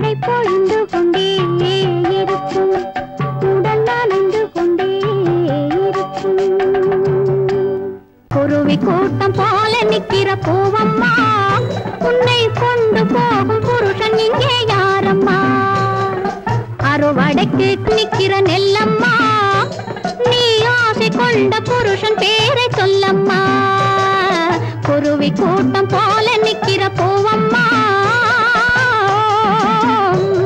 மழை பொழிந்து கொண்டே இருக்கும். உடல் நனைந்து கொண்டே இருக்கும். குருவி கூட்டம் போல நிற்கிற பூவம்மா உன்னை கொண்டு போகும் புருஷன் இங்கே யாரம்மா? அறுவடைக்கு நிற்கிற நெல்லம்மா நீ ஆசை கொண்ட புருஷன் பேரை சொல்லம்மா. குருவி கூட்டம் போல நிற்கிற பூவம்மா राम